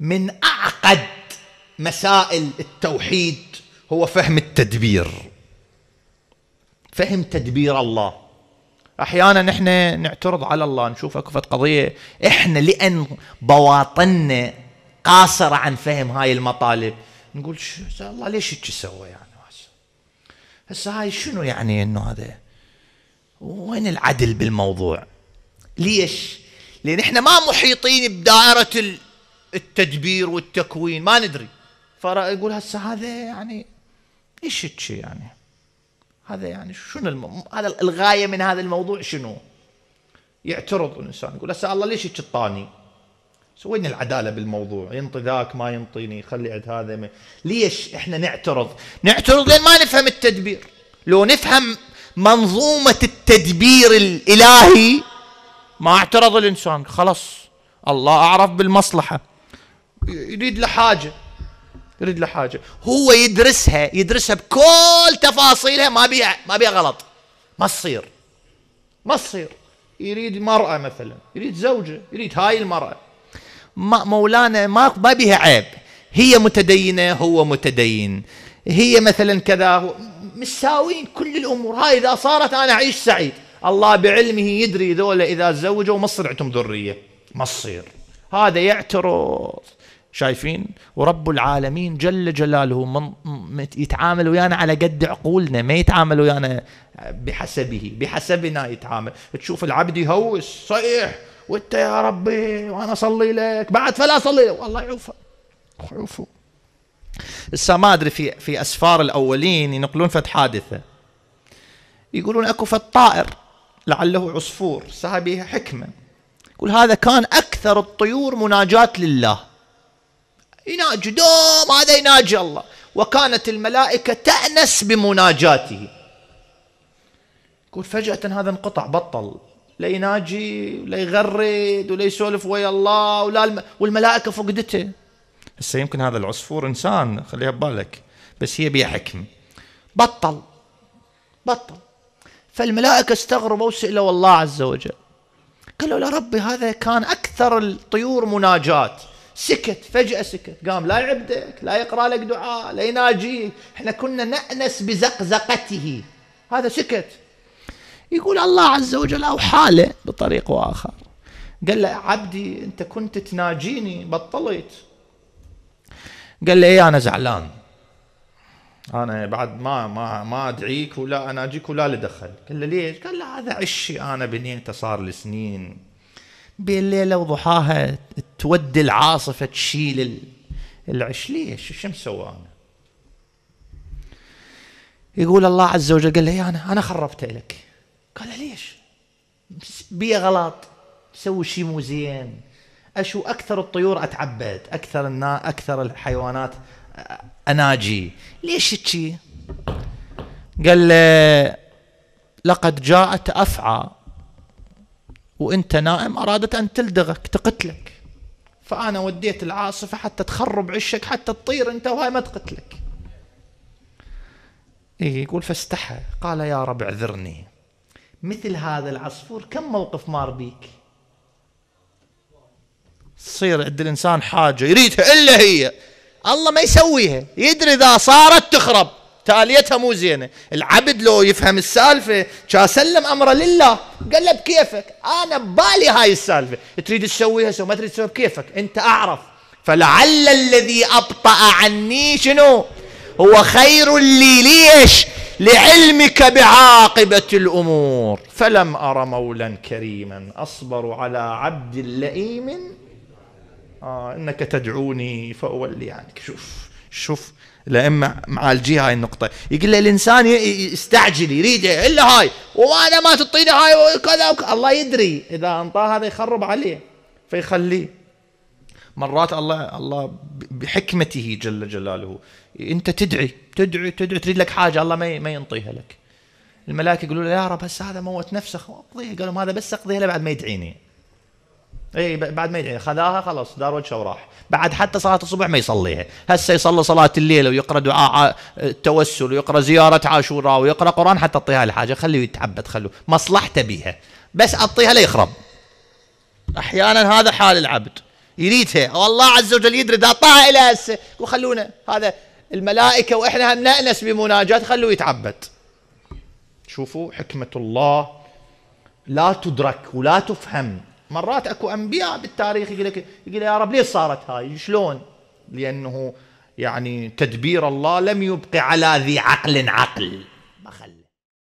من أعقد مسائل التوحيد هو فهم التدبير. فهم تدبير الله. أحيانا إحنا نعترض على الله نشوف أكو قضية. إحنا لأن بواطننا قاصره عن فهم هاي المطالب. نقول شو الله ليش هيك سوى يعني؟ هسه هاي شنو يعني إنه هذا؟ وين العدل بالموضوع؟ ليش؟ لأن إحنا ما محيطين بدائرة التدبير والتكوين ما ندري فيقول هسه هذا يعني إيش هيك يعني هذا يعني شنو الم... هذا الغاية من هذا الموضوع شنو؟ يعترض الإنسان يقول هسه الله ليش هيك؟ وين العدالة بالموضوع؟ ينطي ذاك ما ينطيني خلي عند هذا ما. ليش إحنا نعترض؟ نعترض لأن ما نفهم التدبير لو نفهم منظومة التدبير الإلهي ما اعترض الإنسان خلاص الله أعرف بالمصلحة يريد له حاجة. يريد له حاجة. هو يدرسها يدرسها بكل تفاصيلها ما بيها ما بيها غلط. ما تصير. ما تصير. يريد مرأة مثلا يريد زوجة يريد هاي المرأة. ما مولانا ما ما بيها عيب. هي متدينة هو متدين. هي مثلا كذا مساوين كل الأمور. هاي إذا صارت أنا أعيش سعيد. الله بعلمه يدري ذولا إذا تزوجوا ما تصير عندهم ذرية. ما تصير. هذا يعترض. شايفين؟ ورب العالمين جل جلاله من يتعامل ويانا على قد عقولنا ما يتعامل ويانا بحسبه بحسبنا يتعامل. تشوف العبد يهوس صيح وأنت يا ربي وأنا أصلي لك. بعد فلا أصلي لك والله يعوفه يعوفه. لسه ما أدري في في أسفار الأولين ينقلون فت حادثة. يقولون أكو فت طائر لعله عصفور سابيها حكمة. يقول هذا كان أكثر الطيور مناجاة لله. يناجي دوم هذا يناجي الله. وكانت الملائكة تأنس بمناجاته. يقول فجأة هذا انقطع بطل. لا يناجي ولا يغرد ولا يسولف ويا الله ولا الم... والملائكة فقدته. هسه يمكن هذا العصفور إنسان خليها ببالك. بس هي بيها حكم. بطل. بطل. فالملائكة استغربوا وسألوا الله عز وجل. قالوا يا ربي هذا كان أكثر الطيور مناجات سكت فجأة سكت. قام لا يعبدك لا يقرأ لك دعاء لا يناجيك. إحنا كنا نأنس بزقزقته. هذا سكت. يقول الله عز وجل أو حاله بطريق وآخر قال له عبدي أنت كنت تناجيني بطلت. قال له إيه أنا زعلان. أنا بعد ما ما ما أدعيك ولا أناجيك ولا لدخل قال له ليش؟ قال له هذا عشي أنا بنيته صار لسنين بين ليلة وضحاها تودي العاصفة تشيل العش ليش شو مسوى أنا؟ يقول الله عز وجل قال له أنا أنا خربت لك قال له ليش بي غلط. سوي شيء مو زين. أشو أكثر الطيور أتعبد أكثر النا أكثر الحيوانات أناجي. ليش تشي قال له لقد جاءت أفعى. وانت نائم ارادت ان تلدغك تقتلك. فانا وديت العاصفة حتى تخرب عشك حتى تطير انت وهاي ما تقتلك. إيه يقول فاستحى. قال يا رب اعذرني. مثل هذا العصفور كم موقف مار بيك؟ تصير عند الإنسان حاجة يريدها إلا هي. الله ما يسويها. يدري إذا صارت تخرب. تاليتها مو زينة. العبد لو يفهم السالفة كان سلم أمره لله. قال له بكيفك؟ أنا ببالي هاي السالفة. تريد تسويها سو ما تريد تسويها بكيفك. أنت أعرف. فلعل الذي أبطأ عني شنو؟ هو خير لي. ليش؟ لعلمك بعاقبة الأمور. فلم أر مولا كريما. أصبر على عبد لئيم. آه إنك تدعوني فأولي عنك. شوف. شوف الأئمة معالجين هاي النقطة. يقول له الإنسان يستعجل يريد إلا هاي. وأنا ما تعطيني هاي وكذا الله يدري. إذا أنطاه هذا يخرب عليه فيخليه. مرات الله الله بحكمته جل جلاله. أنت تدعي تدعي تدعي تريد لك حاجة الله ما ما ينطيها لك. الملائكة يقولوا له يا رب هسه هذا موت نفسه اقضيها قالوا هذا بس اقضيها له بعد ما يدعيني. اي بعد ما يدعي خذاها خلاص دار وجهه وراح. بعد حتى صلاة الصبح ما يصليها. هسه يصلي صلاة الليل ويقرأ دعاء التوسل ويقرأ زيارة عاشوراء ويقرأ قرآن حتى اعطيها الحاجة. خليه يتعبد خلوه. مصلحته بيها. بس اعطيها لا يخرب. أحيانا هذا حال العبد. يريدها. والله عز وجل يدري طاع إلى هسه وخلونا هذا الملائكة وإحنا هم نأنس بمناجات خلوه يتعبد. شوفوا حكمة الله. لا تدرك ولا تفهم. مرات اكو انبياء بالتاريخ يقول لك يقول يا رب ليش صارت هاي؟ شلون؟ لأنه يعني تدبير الله لم يبقي على ذي عقل عقل.